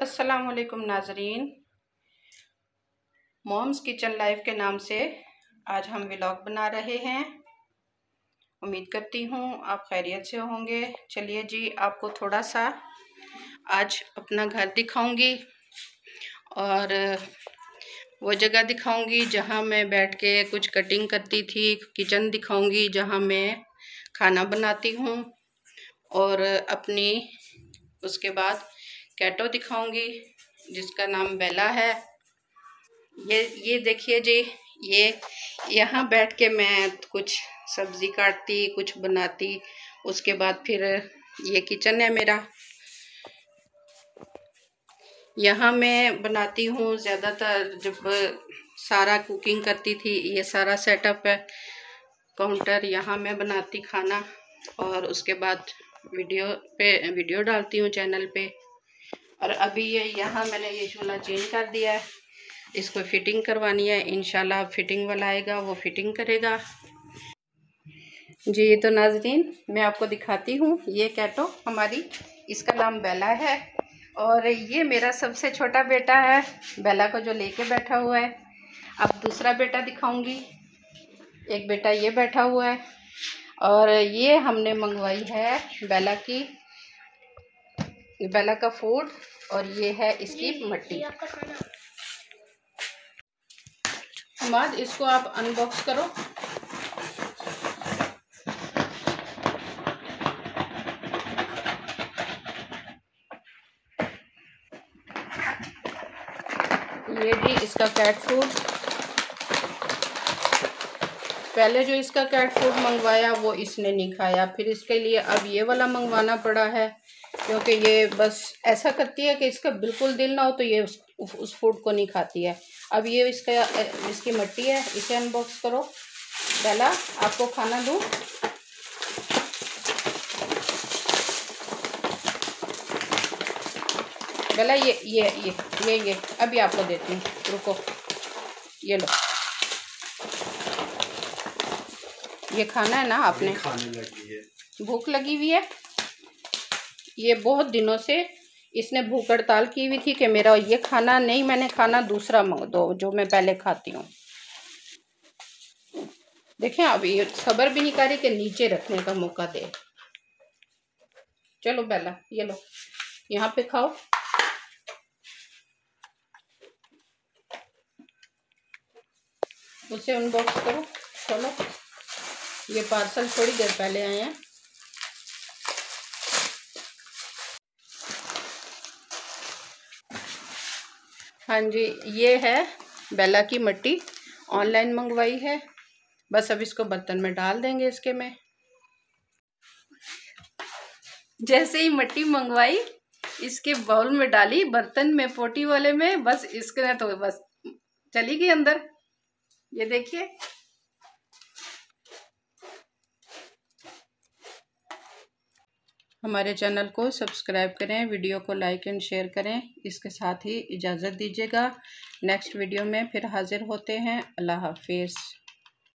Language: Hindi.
असलकुम नाजरीन। मोम्स किचन लाइफ के नाम से आज हम व्लॉग बना रहे हैं। उम्मीद करती हूँ आप खैरियत से होंगे। चलिए जी, आपको थोड़ा सा आज अपना घर दिखाऊँगी और वो जगह दिखाऊँगी जहाँ मैं बैठ के कुछ कटिंग करती थी किचन दिखाऊँगी जहाँ मैं खाना बनाती हूँ और अपनी उसके बाद कैटो दिखाऊँगी, जिसका नाम बेला है। ये ये देखिए जी, ये, यहाँ बैठ के मैं कुछ सब्ज़ी काटती, कुछ बनाती, उसके बाद फिर ये किचन है मेरा। यहाँ मैं बनाती हूँ ज़्यादातर जब सारा कुकिंग करती थी, ये सारा सेटअप है, काउंटर, यहाँ मैं बनाती खाना, और उसके बाद वीडियो पे, वीडियो डालती हूँ चैनल पे। और अभी ये यहाँ मैंने ये चूल्हा चेंज कर दिया है। इसको फिटिंग करवानी है। इनशाला फिटिंग वाला आएगा, वो फिटिंग करेगा। जी तो नाजरीन, मैं आपको दिखाती हूँ। ये कैटो हमारी, इसका नाम बेला है। और ये मेरा सबसे छोटा बेटा है। बेला को जो लेके बैठा हुआ है। अब दूसरा बेटा दिखाऊँगी। एक बेटा ये बैठा हुआ है। और ये हमने मंगवाई है बेला की। बेला का फ़ूड और ये है इसकी मट्टी। बाद इसको आप अनबॉक्स करो। ये भी इसका कैट फ़ूड पहले जो इसका कैट फ़ूड मंगवाया वो इसने नहीं खाया। फिर इसके लिए अब ये वाला मंगवाना पड़ा है। क्योंकि ये बस ऐसा करती है कि इसका बिल्कुल दिल ना हो तो ये उस उस फ़ूड को नहीं खाती है। अब ये इसका इसकी मट्टी है इसे अनबॉक्स करो। पहला आपको खाना दूँ। पहला ये ये ये ये ये अभी आपको देती हूँ। रुको ये लो। ये खाना है ना आपने? खाने लगी है। भूख लगी हुई है? ये बहुत दिनों से इसने भूख हड़ताल की हुई थी कि मेरा ये खाना नहीं, मैंने खाना दूसरा दो, जो मैं पहले खाती हूँ। देखें, अब ये खबर भी नहीं कर कि नीचे रखने का मौका दे। चलो बेला, ये लो, यहाँ पे खाओ। उसे अनबॉक्स करो, चलो। ये पार्सल थोड़ी देर पहले आए हैं। हाँ जी, ये है बेला की मट्टी। ऑनलाइन मंगवाई है। बस अब इसको बर्तन में डाल देंगे इसके में। जैसे ही मट्टी मंगवाई, इसके बाउल में डाली, बर्तन में, पोटी वाले में, बस इसके तो बस चली गई अंदर। ये देखिए। हमारे चैनल को सब्सक्राइब करें, वीडियो को लाइक एंड शेयर करें। इसके साथ ही इजाज़त दीजिएगा। नेक्स्ट वीडियो में फिर हाज़िर होते हैं। अल्लाह हाफिज़।